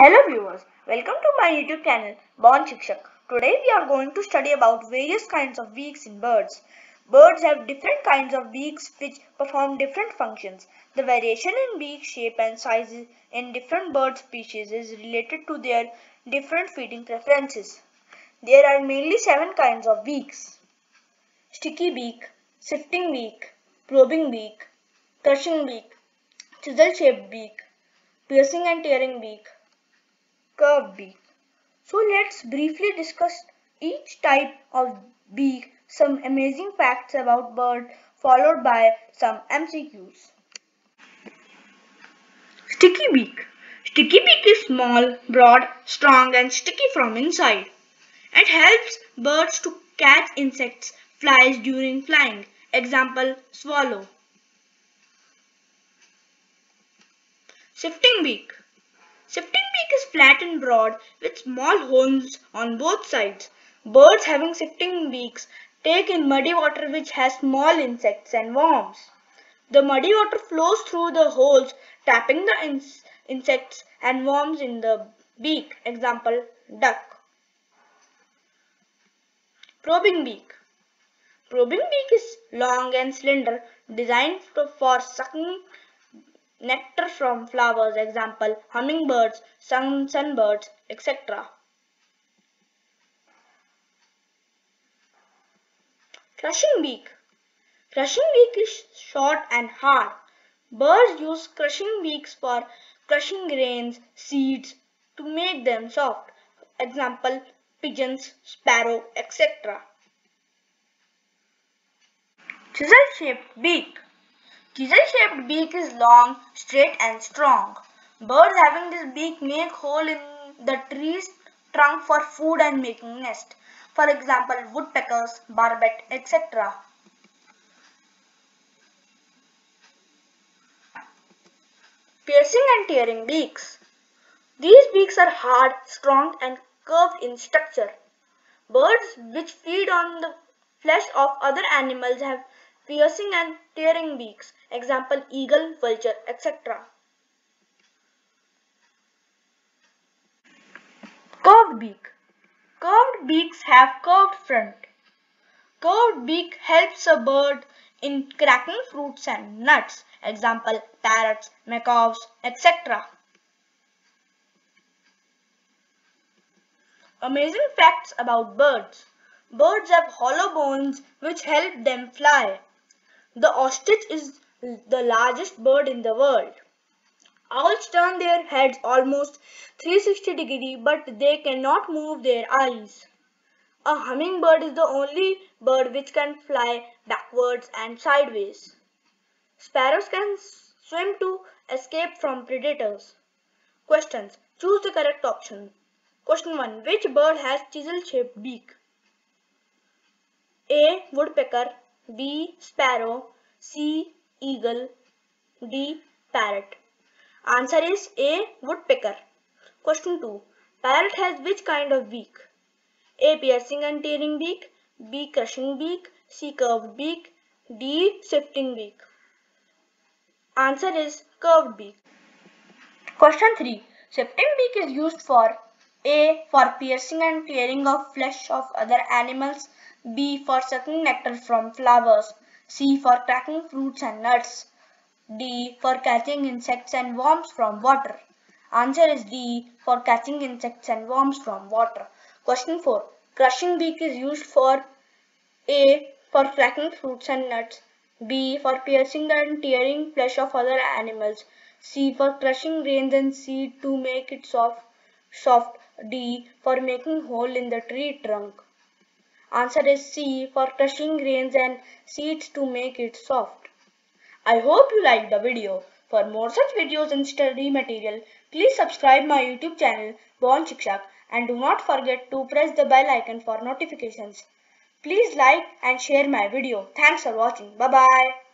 Hello viewers, welcome to my YouTube channel Born Shikshak. Today we are going to study about various kinds of beaks in birds. Birds have different kinds of beaks which perform different functions. The variation in beak shape and size in different bird species is related to their different feeding preferences. There are mainly seven kinds of beaks. Sticky beak, sifting beak, probing beak, crushing beak, chisel-shaped beak, piercing and tearing beak, curved beak. So let's briefly discuss each type of beak, some amazing facts about bird followed by some MCQs. Sticky beak. Sticky beak is small, broad, strong and sticky from inside. It helps birds to catch insects, flies during flying. Example, swallow. Sifting beak. Sifting beak is flat and broad with small holes on both sides. Birds having sifting beaks take in muddy water which has small insects and worms. The muddy water flows through the holes tapping the in insects and worms in the beak. Example, duck. Probing beak. Probing beak is long and slender designed for sucking nectar from flowers, example hummingbirds, sun sunbirds, etc. Crushing beak. Crushing beak is short and hard. Birds use crushing beaks for crushing grains, seeds to make them soft. Example pigeons, sparrow, etc. Chisel-shaped beak. Chisel-shaped beak is long, straight and strong. Birds having this beak make hole in the tree's trunk for food and making nest. For example, woodpeckers, barbet, etc. Piercing and tearing beaks. These beaks are hard, strong and curved in structure. Birds which feed on the flesh of other animals have piercing and tearing beaks, example eagle, vulture, etc. Curved beak. Curved beaks have curved front. Curved beak helps a bird in cracking fruits and nuts, example parrots, macaws, etc. Amazing facts about birds. Birds have hollow bones which help them fly. The ostrich is the largest bird in the world. Owls turn their heads almost 360 degree but they cannot move their eyes. A hummingbird is the only bird which can fly backwards and sideways. Sparrows can swim to escape from predators. Questions. Choose the correct option. Question 1. Which bird has chisel-shaped beak? A. Woodpecker B. Sparrow C. Eagle D. Parrot Answer is A. Woodpecker Question 2. Parrot has which kind of beak? A. Piercing and tearing beak B. Crushing beak C. Curved beak D. Sifting beak Answer is curved beak. Question 3. Sifting beak is used for A. For piercing and tearing of flesh of other animals B. For sucking nectar from flowers. C. For cracking fruits and nuts. D. For catching insects and worms from water. Answer is D. For catching insects and worms from water. Question 4. Crushing beak is used for A. For cracking fruits and nuts. B. For piercing and tearing flesh of other animals. C. For crushing grains and seed to make it soft. Soft. D. For making hole in the tree trunk. Answer is C for crushing grains and seeds to make it soft. I hope you liked the video. For more such videos and study material, please subscribe my YouTube channel Born Shikshak and do not forget to press the bell icon for notifications. Please like and share my video. Thanks for watching. Bye bye.